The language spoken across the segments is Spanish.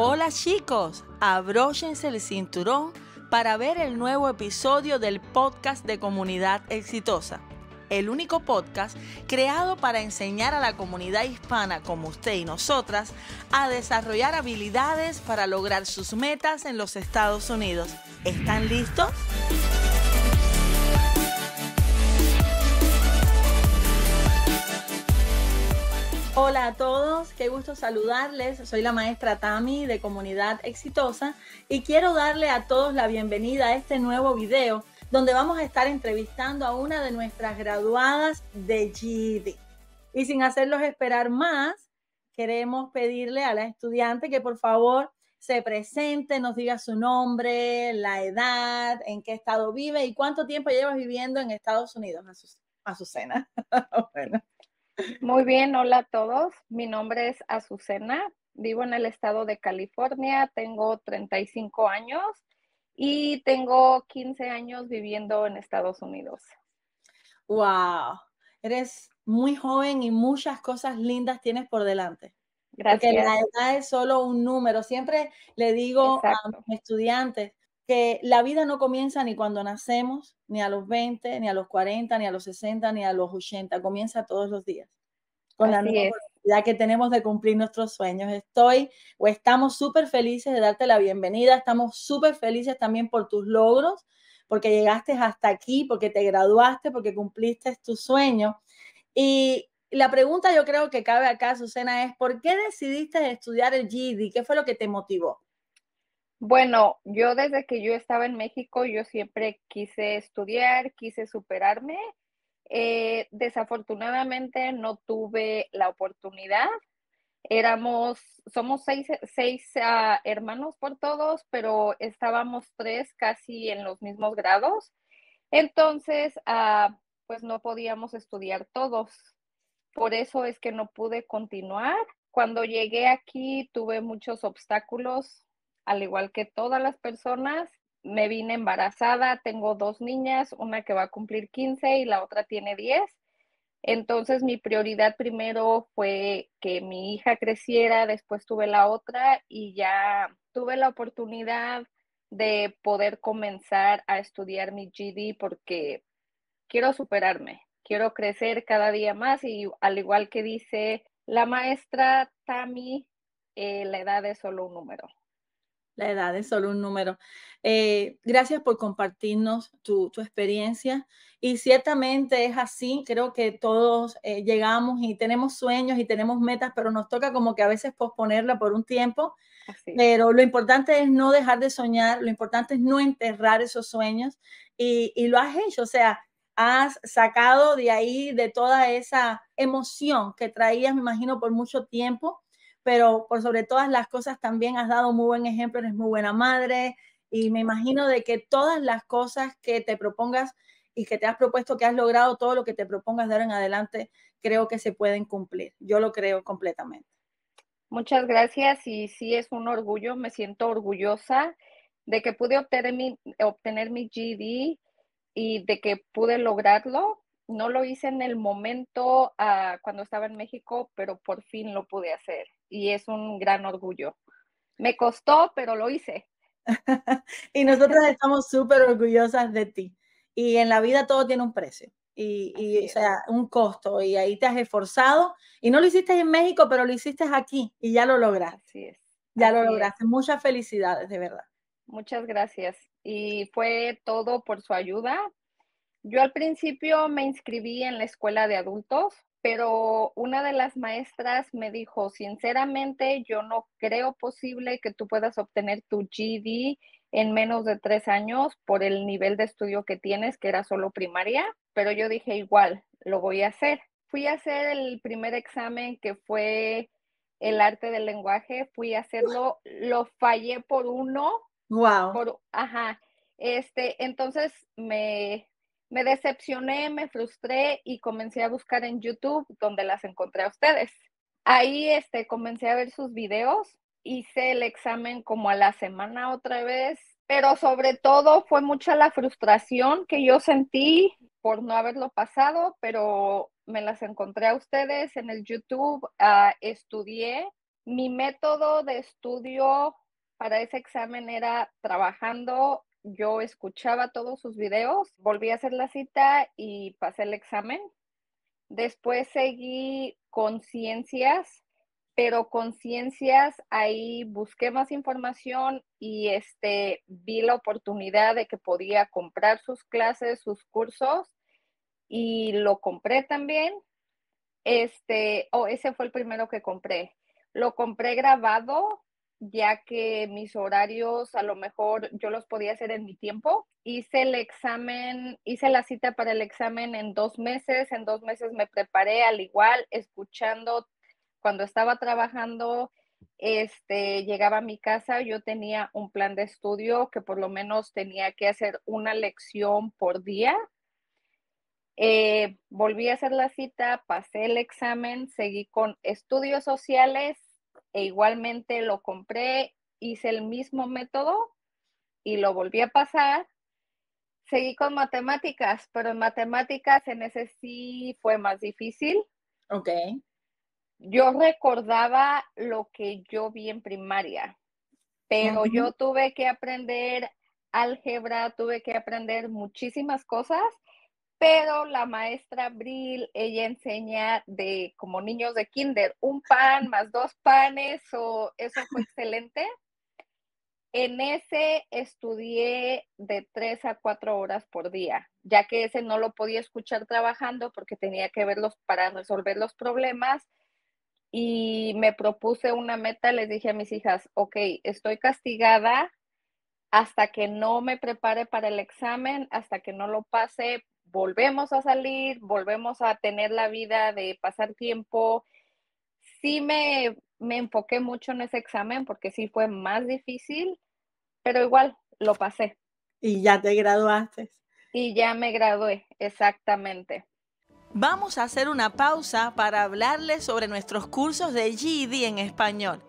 Hola chicos, abróchense el cinturón para ver el nuevo episodio del podcast de Comunidad Exitosa, el único podcast creado para enseñar a la comunidad hispana como usted y nosotras a desarrollar habilidades para lograr sus metas en los Estados Unidos. ¿Están listos? Hola a todos, qué gusto saludarles. Soy la maestra Tami de Comunidad Exitosa y quiero darle a todos la bienvenida a este nuevo video donde vamos a estar entrevistando a una de nuestras graduadas de GED. Y sin hacerlos esperar más, queremos pedirle a la estudiante que por favor se presente, nos diga su nombre, la edad, en qué estado vive y cuánto tiempo lleva viviendo en Estados Unidos, Azucena. bueno. Muy bien, hola a todos. Mi nombre es Azucena, vivo en el estado de California, tengo 35 años y tengo 15 años viviendo en Estados Unidos. Wow, eres muy joven y muchas cosas lindas tienes por delante. Gracias. Porque la edad es solo un número. Siempre le digo a mis estudiantes que la vida no comienza ni cuando nacemos, ni a los 20, ni a los 40, ni a los 60, ni a los 80, comienza todos los días. Con la oportunidad que tenemos de cumplir nuestros sueños. Estoy o estamos súper felices de darte la bienvenida, estamos súper felices también por tus logros, porque llegaste hasta aquí, porque te graduaste, porque cumpliste tu sueño. Y la pregunta yo creo que cabe acá, Susana, es ¿por qué decidiste estudiar el GED? ¿Qué fue lo que te motivó? Bueno, yo desde que yo estaba en México, yo siempre quise estudiar, quise superarme. Eh, desafortunadamente no tuve la oportunidad. Éramos, somos seis, seis ah, hermanos por todos, pero estábamos tres casi en los mismos grados. Entonces, ah, pues no podíamos estudiar todos. Por eso es que no pude continuar. Cuando llegué aquí tuve muchos obstáculos al igual que todas las personas. Me vine embarazada, tengo dos niñas, una que va a cumplir 15 y la otra tiene 10. Entonces mi prioridad primero fue que mi hija creciera, después tuve la otra y ya tuve la oportunidad de poder comenzar a estudiar mi GD porque quiero superarme, quiero crecer cada día más y al igual que dice la maestra Tami, eh, la edad es solo un número la edad es solo un número. Eh, gracias por compartirnos tu, experiencia. Y ciertamente es así, creo que todos eh, llegamos y tenemos sueños y tenemos metas, pero nos toca como que a veces posponerla por un tiempo, pero lo importante es no dejar de soñar, lo importante es no enterrar esos sueños y, y lo has hecho, o sea, has sacado de ahí, de toda esa emoción que traías, me imagino, por mucho tiempo pero por sobre todas las cosas también has dado muy buen ejemplo, eres muy buena madre y me imagino de que todas las cosas que te propongas y que te has propuesto, que has logrado, todo lo que te propongas dar en adelante, creo que se pueden cumplir. Yo lo creo completamente. Muchas gracias y sí es un orgullo, me siento orgullosa de que pude obtener mi, obtener mi GD y de que pude lograrlo. No lo hice en el momento uh, cuando estaba en México, pero por fin lo pude hacer y es un gran orgullo. Me costó, pero lo hice. y nosotros estamos súper orgullosas de ti. Y en la vida todo tiene un precio. Y, y o sea, un costo. Y ahí te has esforzado. Y no lo hiciste en México, pero lo hiciste aquí. Y ya lo lograste. Así es. Ya lo lograste. Muchas felicidades, de verdad. Muchas gracias. Y fue todo por su ayuda. Yo al principio me inscribí en la escuela de adultos pero una de las maestras me dijo, sinceramente, yo no creo posible que tú puedas obtener tu GD en menos de tres años por el nivel de estudio que tienes, que era solo primaria, pero yo dije, igual, lo voy a hacer. Fui a hacer el primer examen que fue el arte del lenguaje, fui a hacerlo, lo fallé por uno. Wow. Por, ajá. Este, entonces me, me decepcioné, me frustré y comencé a buscar en YouTube donde las encontré a ustedes. Ahí este, comencé a ver sus videos, hice el examen como a la semana otra vez, pero sobre todo fue mucha la frustración que yo sentí por no haberlo pasado, pero me las encontré a ustedes en el YouTube, uh, estudié, Mi método de estudio para ese examen era trabajando. Yo escuchaba todos sus videos, volví a hacer la cita y pasé el examen. Después seguí con ciencias, pero con ciencias ahí busqué más información y este vi la oportunidad de que podía comprar sus clases, sus cursos y lo compré también. Este, o oh, ese fue el primero que compré. Lo compré grabado ya que mis horarios a lo mejor yo los podía hacer en mi tiempo. Hice el examen, hice la cita para el examen en dos meses, en dos meses me preparé al igual, escuchando cuando estaba trabajando, este, llegaba a mi casa, yo tenía un plan de estudio que por lo menos tenía que hacer una lección por día. Eh, volví a hacer la cita, pasé el examen, seguí con estudios sociales e igualmente lo compré, hice el mismo método y lo volví a pasar. Seguí con matemáticas, pero en matemáticas en ese sí fue más difícil. Ok. Yo recordaba lo que yo vi en primaria, pero yo tuve que aprender álgebra, tuve que aprender muchísimas cosas pero la maestra Abril, ella enseña de como niños de kinder, un pan más dos panes, o eso fue excelente. En ese estudié de tres a cuatro horas por día, ya que ese no lo podía escuchar trabajando porque tenía que verlos para resolver los problemas. Y me propuse una meta, les dije a mis hijas, ok, estoy castigada hasta que no me prepare para el examen, hasta que no lo pase, volvemos a salir, volvemos a tener la vida de pasar tiempo. Sí me, me enfoqué mucho en ese examen porque sí fue más difícil, pero igual lo pasé. Y ya te graduaste. Y ya me gradué, exactamente. Vamos a hacer una pausa para hablarles sobre nuestros cursos de GED en español.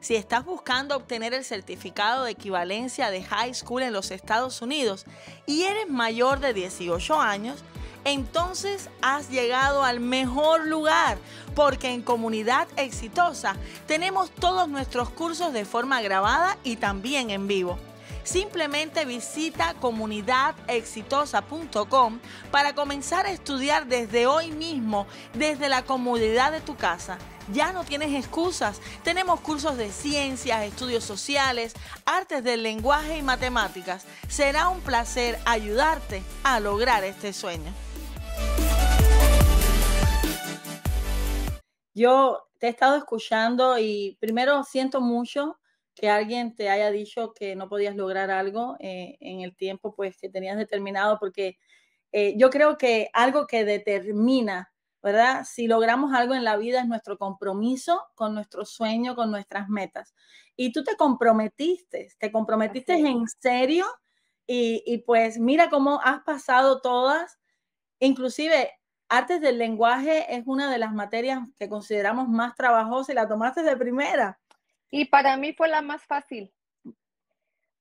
Si estás buscando obtener el certificado de equivalencia de high school en los Estados Unidos y eres mayor de 18 años, entonces has llegado al mejor lugar, porque en Comunidad Exitosa tenemos todos nuestros cursos de forma grabada y también en vivo. Simplemente visita comunidadexitosa.com para comenzar a estudiar desde hoy mismo, desde la comodidad de tu casa. Ya no tienes excusas. Tenemos cursos de ciencias, estudios sociales, artes del lenguaje y matemáticas. Será un placer ayudarte a lograr este sueño. Yo te he estado escuchando y primero siento mucho que alguien te haya dicho que no podías lograr algo eh, en el tiempo pues que tenías determinado, porque eh, yo creo que algo que determina, ¿verdad? Si logramos algo en la vida es nuestro compromiso con nuestro sueño, con nuestras metas. Y tú te comprometiste, te comprometiste en serio y, y pues mira cómo has pasado todas, inclusive artes del lenguaje es una de las materias que consideramos más trabajosas y la tomaste de primera. Y para mí fue la más fácil,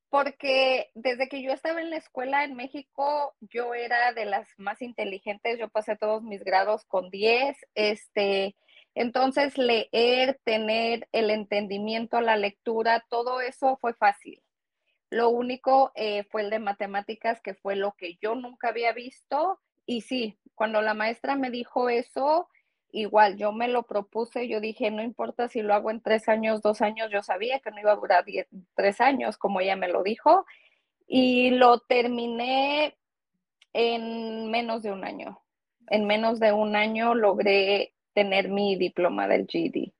porque desde que yo estaba en la escuela en México, yo era de las más inteligentes, yo pasé todos mis grados con 10, este, entonces leer, tener el entendimiento, la lectura, todo eso fue fácil. Lo único eh, fue el de matemáticas, que fue lo que yo nunca había visto. Y sí, cuando la maestra me dijo eso, igual yo me lo propuse, yo dije, no importa si lo hago en tres años, dos años, yo sabía que no iba a durar tres años, como ella me lo dijo, y lo terminé en menos de un año. En menos de un año logré tener mi diploma del GED.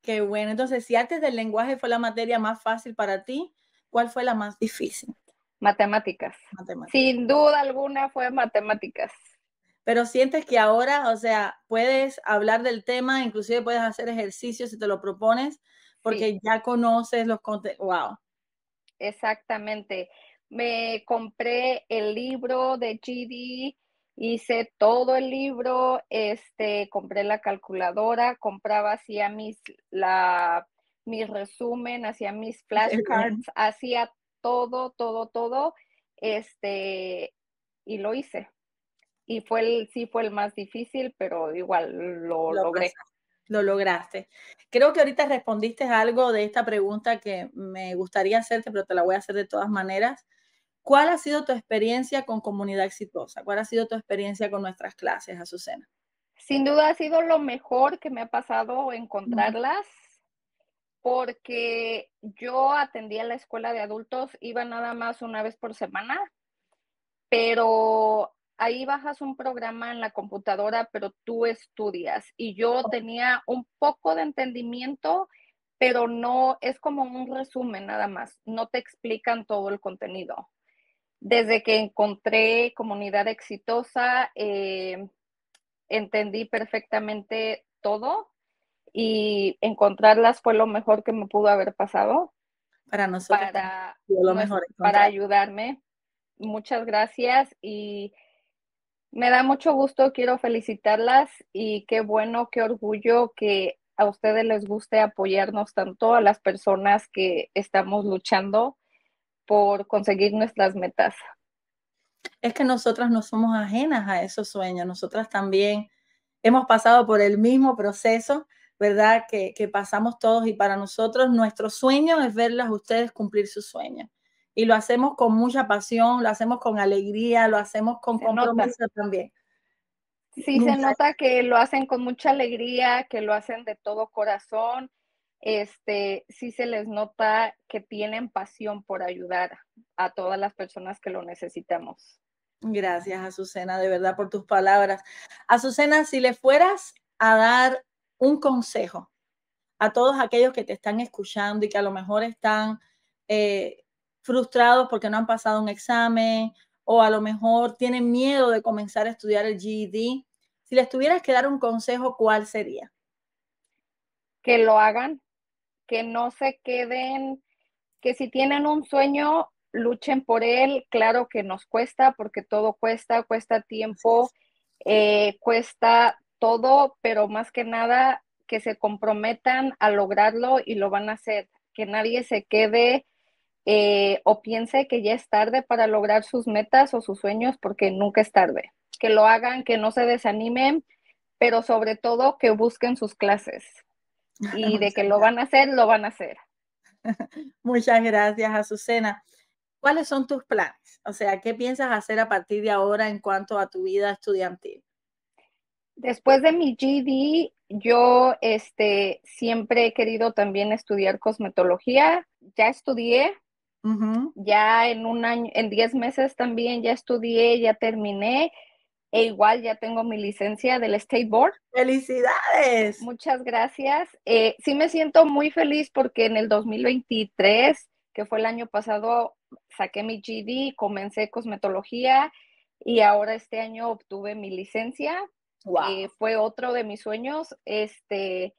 Qué bueno. Entonces, si antes del lenguaje fue la materia más fácil para ti, ¿cuál fue la más difícil? Matemáticas. matemáticas. Sin duda alguna fue matemáticas pero sientes que ahora, o sea, puedes hablar del tema, inclusive puedes hacer ejercicios si te lo propones, porque ya conoces los contenidos. Wow. Exactamente. Me compré el libro de GD, hice todo el libro, este, compré la calculadora, compraba, hacía mis, la, mi resumen, hacía mis flashcards, hacía todo, todo, todo, este, y lo hice y fue el, sí fue el más difícil, pero igual lo, logré. Lo lograste. Creo que ahorita respondiste algo de esta pregunta que me gustaría hacerte, pero te la voy a hacer de todas maneras. ¿Cuál ha sido tu experiencia con comunidad exitosa? ¿Cuál ha sido tu experiencia con nuestras clases, Azucena? Sin duda ha sido lo mejor que me ha pasado encontrarlas, porque yo atendía la escuela de adultos, iba nada más una vez por semana, pero ahí bajas un programa en la computadora, pero tú estudias. Y yo tenía un poco de entendimiento, pero no es como un resumen nada más, no te explican todo el contenido. Desde que encontré comunidad exitosa, eh, entendí perfectamente todo y encontrarlas fue lo mejor que me pudo haber pasado. Para nosotros. Para, lo mejor para ayudarme. Muchas gracias y me da mucho gusto, quiero felicitarlas y qué bueno, qué orgullo que a ustedes les guste apoyarnos tanto a las personas que estamos luchando por conseguir nuestras metas. Es que nosotras no somos ajenas a esos sueños, nosotras también hemos pasado por el mismo proceso, ¿verdad? Que, pasamos todos y para nosotros nuestro sueño es verlas ustedes cumplir sus sueños. Y lo hacemos con mucha pasión, lo hacemos con alegría, lo hacemos con compromiso también. Sí, se nota que lo hacen con mucha alegría, que lo hacen de todo corazón este, sí se les nota que tienen pasión por ayudar a todas las personas que lo necesitamos. Gracias, Azucena, de verdad por tus palabras. Azucena, si le fueras a dar un consejo a todos aquellos que te están escuchando y que a lo mejor están eh, frustrados porque no han pasado un examen o a lo mejor tienen miedo de comenzar a estudiar el GED, si les tuvieras que dar un consejo, ¿cuál sería? Que lo hagan, que no se queden, que si tienen un sueño, luchen por él. Claro que nos cuesta, porque todo cuesta, cuesta tiempo, eh, cuesta todo, pero más que nada que se comprometan a lograrlo y lo van a hacer. Que nadie se quede eh, o piense que ya es tarde para lograr sus metas o sus sueños, porque nunca es tarde. Que lo hagan, que no se desanimen, pero sobre todo que busquen sus clases y de que lo van a hacer, lo van a hacer. Muchas gracias, Azucena. ¿Cuáles son tus planes? O sea, ¿qué piensas hacer a partir de ahora en cuanto a tu vida estudiantil? Después de mi GD, yo este, siempre he querido también estudiar cosmetología. Ya estudié, ya en un año, en 10 meses también ya estudié, ya terminé e igual ya tengo mi licencia del State Board. ¡Felicidades! Muchas gracias. Eh, sí me siento muy feliz porque en el 2023, que fue el año pasado, saqué mi GD, comencé cosmetología y ahora este año obtuve mi licencia. Wow. fue otro de mis sueños. Este,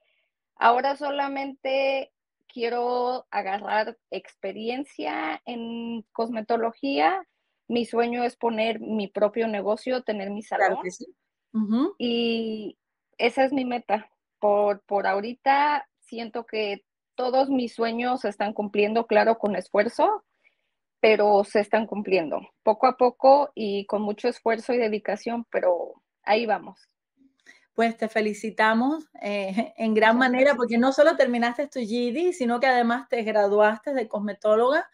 ahora solamente quiero agarrar experiencia en cosmetología mi sueño es poner mi propio negocio, tener mi salón. Y esa es mi meta. Por, por ahorita siento que todos mis sueños se están cumpliendo, claro, con esfuerzo, pero se están cumpliendo poco a poco y con mucho esfuerzo y dedicación, pero ahí vamos. Pues te felicitamos eh, en gran manera porque no solo terminaste tu GED, sino que además te graduaste de cosmetóloga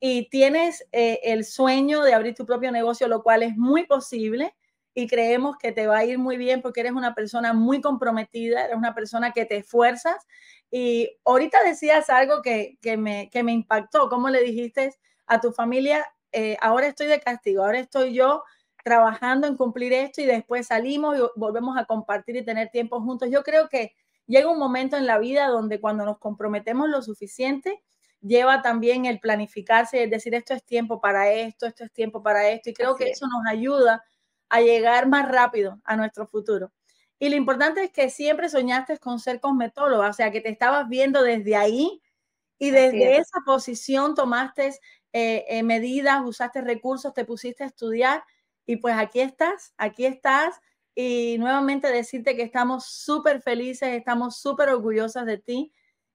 y tienes eh, el sueño de abrir tu propio negocio, lo cual es muy posible y creemos que te va a ir muy bien porque eres una persona muy comprometida, eres una persona que te esfuerzas. Y ahorita decías algo que, me, que me impactó, ¿cómo le dijiste a tu familia, eh, ahora estoy de castigo, ahora estoy yo trabajando en cumplir esto y después salimos y volvemos a compartir y tener tiempo juntos? Yo creo que llega un momento en la vida donde cuando nos comprometemos lo suficiente, lleva también el planificarse y el decir esto es tiempo para esto, esto es tiempo para esto. Y creo que eso nos ayuda a llegar más rápido a nuestro futuro. Y lo importante es que siempre soñaste con ser cosmetóloga, o sea, que te estabas viendo desde ahí y desde esa posición tomaste eh, eh, medidas, usaste recursos, te pusiste a estudiar y pues aquí estás, aquí estás. Y nuevamente decirte que estamos súper felices, estamos súper orgullosas de ti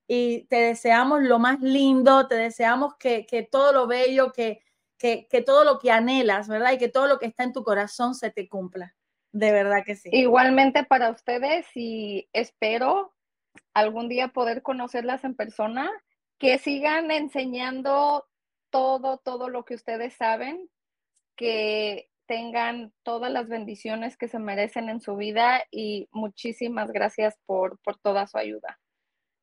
y te deseamos lo más lindo, te deseamos que, todo lo bello, que, que, todo lo que anhelas, ¿verdad? Y que todo lo que está en tu corazón se te cumpla. De verdad que sí. Igualmente para ustedes y espero algún día poder conocerlas en persona, que sigan enseñando todo, todo lo que ustedes saben, que tengan todas las bendiciones que se merecen en su vida y muchísimas gracias por, por toda su ayuda.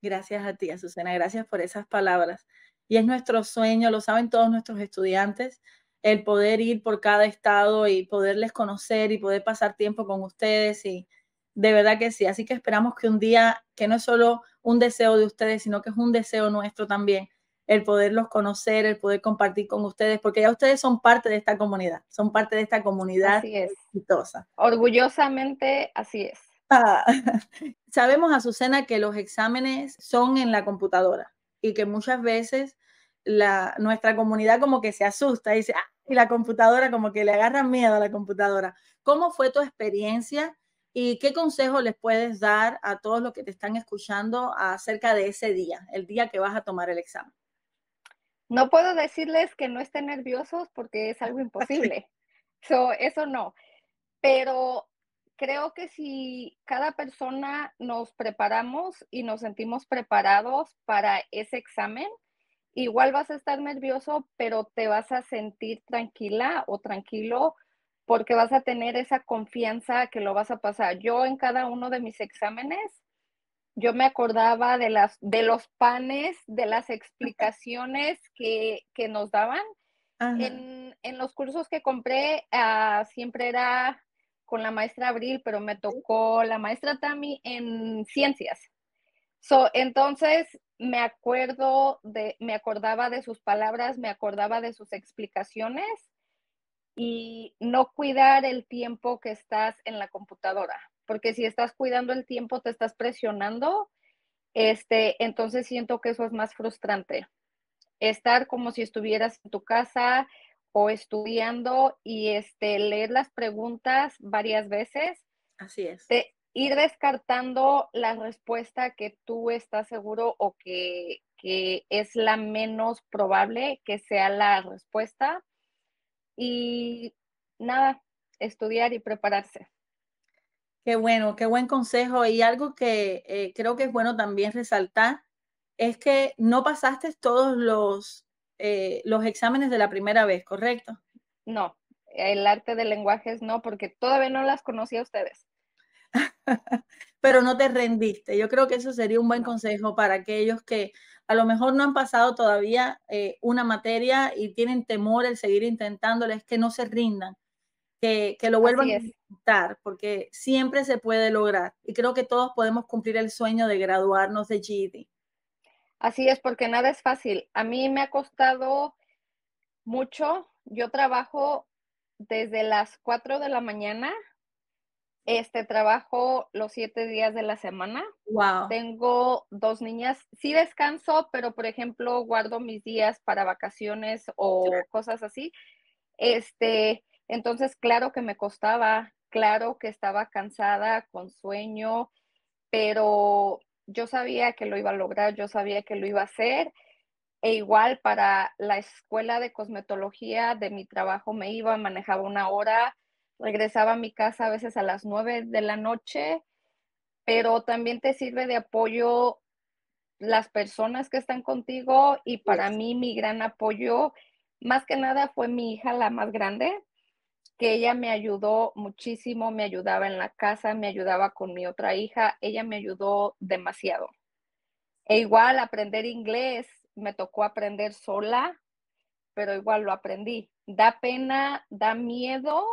Gracias a ti, Azucena, gracias por esas palabras. Y es nuestro sueño, lo saben todos nuestros estudiantes, el poder ir por cada estado y poderles conocer y poder pasar tiempo con ustedes y de verdad que sí. Así que esperamos que un día, que no es solo un deseo de ustedes, sino que es un deseo nuestro también, el poderlos conocer, el poder compartir con ustedes, porque ya ustedes son parte de esta comunidad, son parte de esta comunidad así es. exitosa. Orgullosamente, así es. Ah, sabemos, Azucena, que los exámenes son en la computadora y que muchas veces la, nuestra comunidad como que se asusta y dice, ah, y la computadora como que le agarra miedo a la computadora. ¿Cómo fue tu experiencia y qué consejo les puedes dar a todos los que te están escuchando acerca de ese día, el día que vas a tomar el examen? No puedo decirles que no estén nerviosos porque es algo imposible. eso no. Pero creo que si cada persona nos preparamos y nos sentimos preparados para ese examen, igual vas a estar nervioso, pero te vas a sentir tranquila o tranquilo porque vas a tener esa confianza que lo vas a pasar. Yo en cada uno de mis exámenes, yo me acordaba de, las, de los panes, de las explicaciones que, nos daban. En, los cursos que compré, ah, siempre era con la maestra Abril, pero me tocó la maestra Tami en ciencias. So, entonces, me acuerdo de, me acordaba de sus palabras, me acordaba de sus explicaciones y no cuidar el tiempo que estás en la computadora, porque si estás cuidando el tiempo, te estás presionando, este, entonces siento que eso es más frustrante. Estar como si estuvieras en tu casa o estudiando y este, leer las preguntas varias veces. Así es ir descartando la respuesta que tú estás seguro o que, es la menos probable que sea la respuesta. Y nada, estudiar y prepararse. Qué bueno, qué buen consejo. Y algo que eh, creo que es bueno también resaltar es que no pasaste todos los, eh, los exámenes de la primera vez, ¿correcto? No, el arte de lenguajes no, porque todavía no las conocía a ustedes. pero no te rendiste. Yo creo que eso sería un buen consejo para aquellos que a lo mejor no han pasado todavía eh, una materia y tienen temor el seguir intentándoles, que no se rindan, que, que lo vuelvan intentar, porque siempre se puede lograr. Y creo que todos podemos cumplir el sueño de graduarnos de GED. Así es, porque nada es fácil. A mí me ha costado mucho. Yo trabajo desde las 4 de la mañana este trabajo los siete días de la semana. Wow. Tengo dos niñas. Sí descanso, pero por ejemplo guardo mis días para vacaciones o cosas así. Este, entonces claro que me costaba, claro que estaba cansada, con sueño, pero yo sabía que lo iba a lograr, yo sabía que lo iba a hacer. E igual para la escuela de cosmetología de mi trabajo me iba, manejaba una hora regresaba a mi casa a veces a las nueve de la noche, pero también te sirve de apoyo las personas que están contigo y para mí mi gran apoyo, más que nada fue mi hija la más grande, que ella me ayudó muchísimo, me ayudaba en la casa, me ayudaba con mi otra hija, ella me ayudó demasiado. E igual aprender inglés, me tocó aprender sola, pero igual lo aprendí. Da pena, da miedo,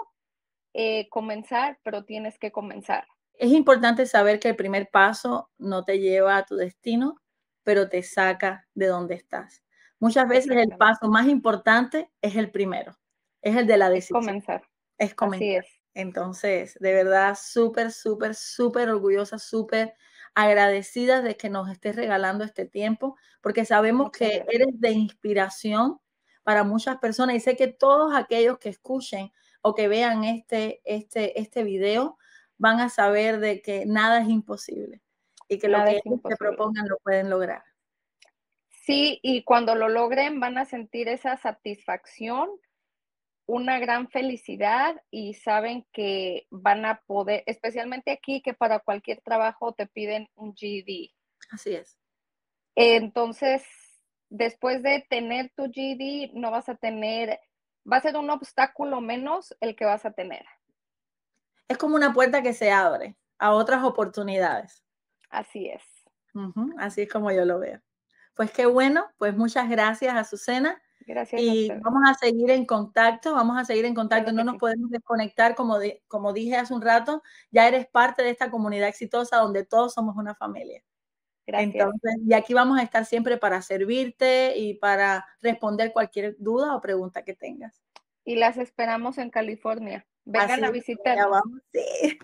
eh, comenzar, pero tienes que comenzar. Es importante saber que el primer paso no te lleva a tu destino, pero te saca de donde estás. Muchas veces el paso más importante es el primero, es el de la decisión. Es. Es. Entonces, de verdad, súper, súper, súper orgullosa, súper agradecida de que nos estés regalando este tiempo, porque sabemos que eres de inspiración para muchas personas y sé que todos aquellos que escuchen o que vean este, este, este video van a saber de que nada es imposible y que lo que se propongan lo pueden lograr. Sí, y cuando lo logren van a sentir esa satisfacción, una gran felicidad y saben que van a poder, especialmente aquí que para cualquier trabajo te piden un GED. Así es. Entonces, después de tener tu GD, no vas a tener, va a ser un obstáculo menos el que vas a tener. Es como una puerta que se abre a otras oportunidades. Así es. Así es como yo lo veo. Pues qué bueno, pues muchas gracias, Azucena. Gracias. Y vamos a seguir en contacto, vamos a seguir en contacto, no nos podemos desconectar, como, como dije hace un rato, ya eres parte de esta comunidad exitosa donde todos somos una familia. Gracias. Entonces, y aquí vamos a estar siempre para servirte y para responder cualquier duda o pregunta que tengas. Y las esperamos en California. Vengan a visitarnos. Sí.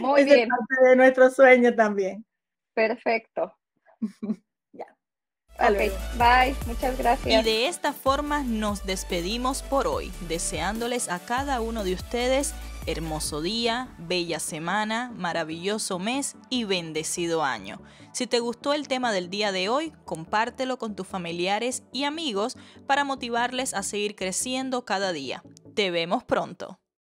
Muy bien. Es parte de nuestro sueño también. Perfecto. Ok, bye, muchas gracias. Y de esta forma nos despedimos por hoy, deseándoles a cada uno de ustedes hermoso día, bella semana, maravilloso mes y bendecido año. Si te gustó el tema del día de hoy, compártelo con tus familiares y amigos para motivarles a seguir creciendo cada día. Te vemos pronto.